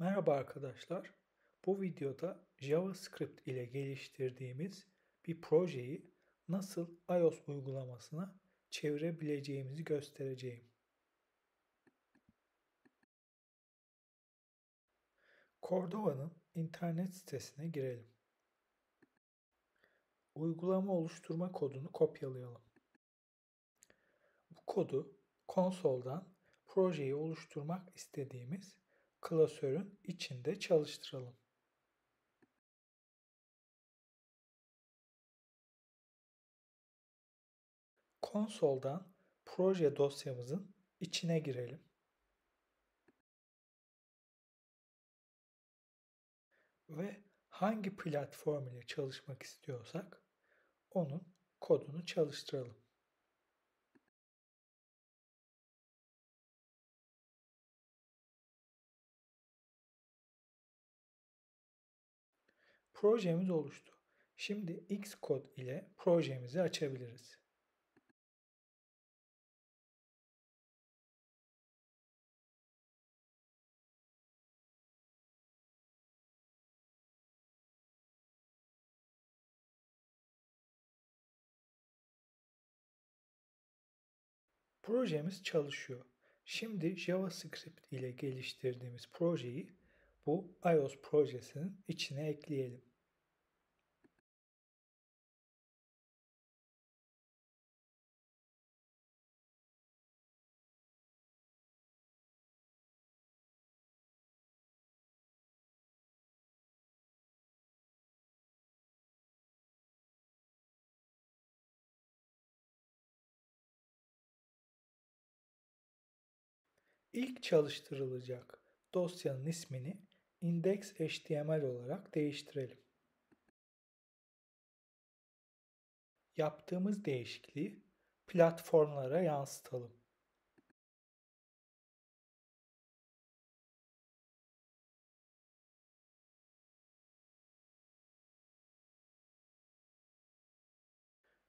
Merhaba arkadaşlar. Bu videoda JavaScript ile geliştirdiğimiz bir projeyi nasıl iOS uygulamasına çevirebileceğimizi göstereceğim. Cordova'nın internet sitesine girelim. Uygulama oluşturma kodunu kopyalayalım. Bu kodu konsoldan projeyi oluşturmak istediğimiz klasörün içinde çalıştıralım. Konsoldan proje dosyamızın içine girelim. Ve hangi platform ile çalışmak istiyorsak onun kodunu çalıştıralım. Projemiz oluştu. Şimdi Xcode ile projemizi açabiliriz. Projemiz çalışıyor. Şimdi JavaScript ile geliştirdiğimiz projeyi bu iOS projesinin içine ekleyelim. İlk çalıştırılacak dosyanın ismini index.html olarak değiştirelim. Yaptığımız değişikliği platformlara yansıtalım.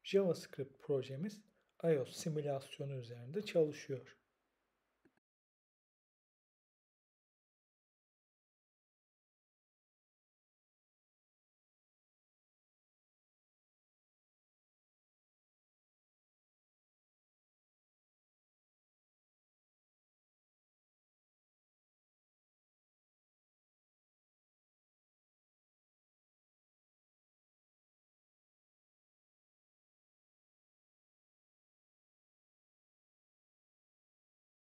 JavaScript projemiz iOS simülasyonu üzerinde çalışıyor.